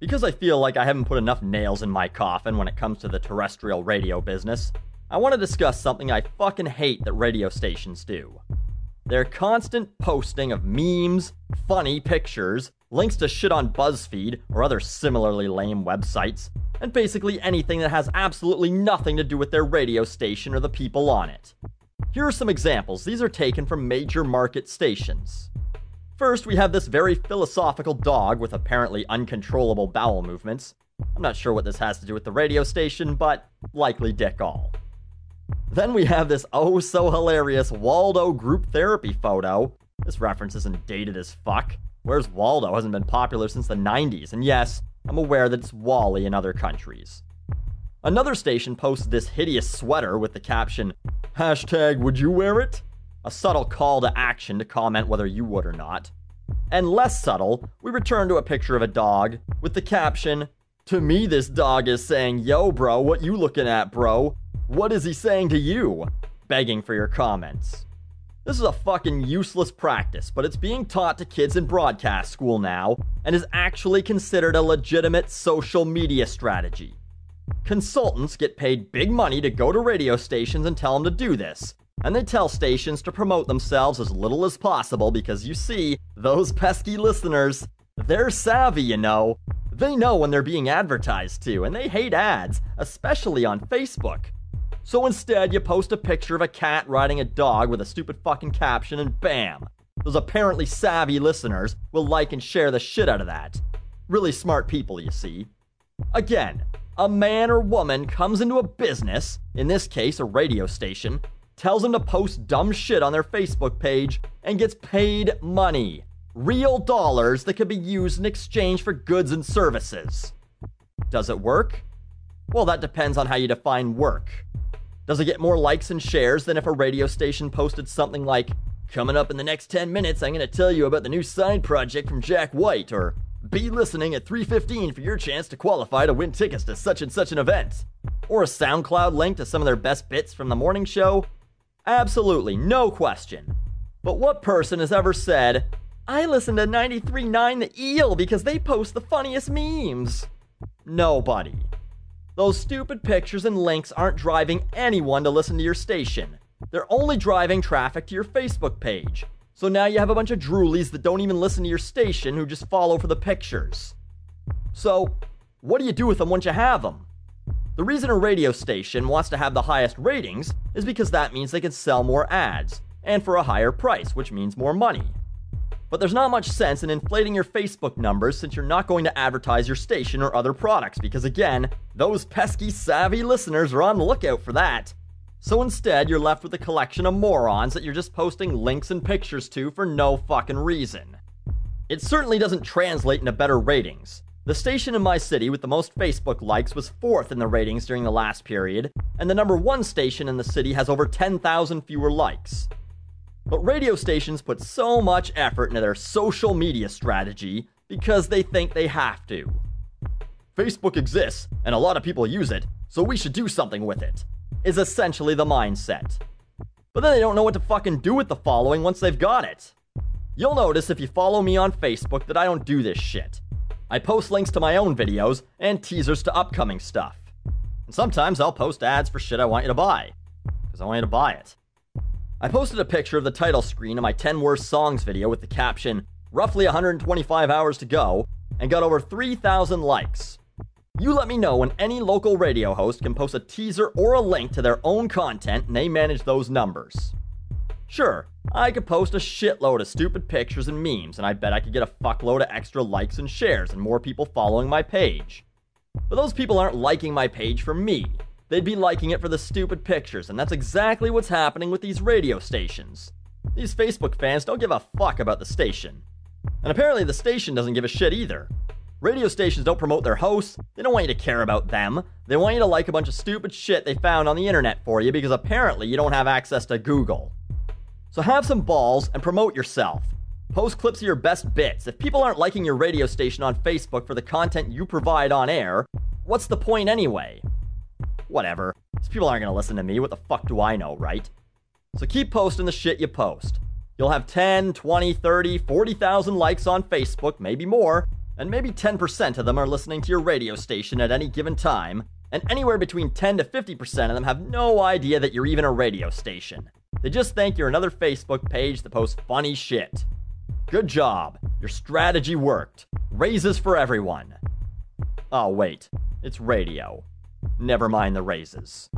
Because I feel like I haven't put enough nails in my coffin when it comes to the terrestrial radio business, I want to discuss something I fucking hate that radio stations do. Their constant posting of memes, funny pictures, links to shit on BuzzFeed or other similarly lame websites, and basically anything that has absolutely nothing to do with their radio station or the people on it. Here are some examples. These are taken from major market stations. First, we have this very philosophical dog with apparently uncontrollable bowel movements. I'm not sure what this has to do with the radio station, but likely dick all. Then we have this oh so hilarious Waldo group therapy photo. This reference isn't dated as fuck. Where's Waldo hasn't been popular since the 90s, and yes, I'm aware that it's Wally in other countries. Another station posts this hideous sweater with the caption, hashtag would you wear it? A subtle call to action to comment whether you would or not. And less subtle, we return to a picture of a dog with the caption, To me, this dog is saying, Yo, bro, what you looking at, bro? What is he saying to you? Begging for your comments. This is a fucking useless practice, but it's being taught to kids in broadcast school now and is actually considered a legitimate social media strategy. Consultants get paid big money to go to radio stations and tell them to do this, and they tell stations to promote themselves as little as possible because you see, those pesky listeners, they're savvy, you know. They know when they're being advertised to, and they hate ads, especially on Facebook. So instead, you post a picture of a cat riding a dog with a stupid fucking caption, and bam! Those apparently savvy listeners will like and share the shit out of that. Really smart people, you see. Again, a man or woman comes into a business, in this case a radio station, tells them to post dumb shit on their Facebook page, and gets paid money. Real dollars that could be used in exchange for goods and services. Does it work? Well, that depends on how you define work. Does it get more likes and shares than if a radio station posted something like, Coming up in the next 10 minutes, I'm going to tell you about the new side project from Jack White, or be listening at 3:15 for your chance to qualify to win tickets to such and such an event. Or a SoundCloud link to some of their best bits from the morning show, Absolutely, no question. But what person has ever said, I listen to 93.9 The Eel because they post the funniest memes? Nobody. Those stupid pictures and links aren't driving anyone to listen to your station. They're only driving traffic to your Facebook page. So now you have a bunch of droolies that don't even listen to your station who just follow for the pictures. So, what do you do with them once you have them? The reason a radio station wants to have the highest ratings is because that means they can sell more ads, and for a higher price, which means more money. But there's not much sense in inflating your Facebook numbers since you're not going to advertise your station or other products, because again, those pesky savvy listeners are on the lookout for that. So instead, you're left with a collection of morons that you're just posting links and pictures to for no fucking reason. It certainly doesn't translate into better ratings. The station in my city with the most Facebook likes was fourth in the ratings during the last period, and the number one station in the city has over 10,000 fewer likes. But radio stations put so much effort into their social media strategy because they think they have to. Facebook exists, and a lot of people use it, so we should do something with it, is essentially the mindset. But then they don't know what to fucking do with the following once they've got it. You'll notice if you follow me on Facebook that I don't do this shit. I post links to my own videos and teasers to upcoming stuff. And sometimes I'll post ads for shit I want you to buy, because I want you to buy it. I posted a picture of the title screen of my 10 worst songs video with the caption, roughly 125 hours to go, and got over 3,000 likes. You let me know when any local radio host can post a teaser or a link to their own content and they manage those numbers. Sure, I could post a shitload of stupid pictures and memes, and I bet I could get a fuckload of extra likes and shares and more people following my page. But those people aren't liking my page for me. They'd be liking it for the stupid pictures, and that's exactly what's happening with these radio stations. These Facebook fans don't give a fuck about the station. And apparently, the station doesn't give a shit either. Radio stations don't promote their hosts, they don't want you to care about them. They want you to like a bunch of stupid shit they found on the internet for you because apparently you don't have access to Google. So have some balls and promote yourself. Post clips of your best bits. If people aren't liking your radio station on Facebook for the content you provide on air, what's the point anyway? Whatever. These people aren't gonna listen to me. What the fuck do I know, right? So keep posting the shit you post. You'll have 10, 20, 30, 40,000 likes on Facebook, maybe more, and maybe 10% of them are listening to your radio station at any given time, and anywhere between 10 to 50% of them have no idea that you're even a radio station. They just think you're another Facebook page that posts funny shit. Good job. Your strategy worked. Raises for everyone. Oh, wait. It's radio. Never mind the raises.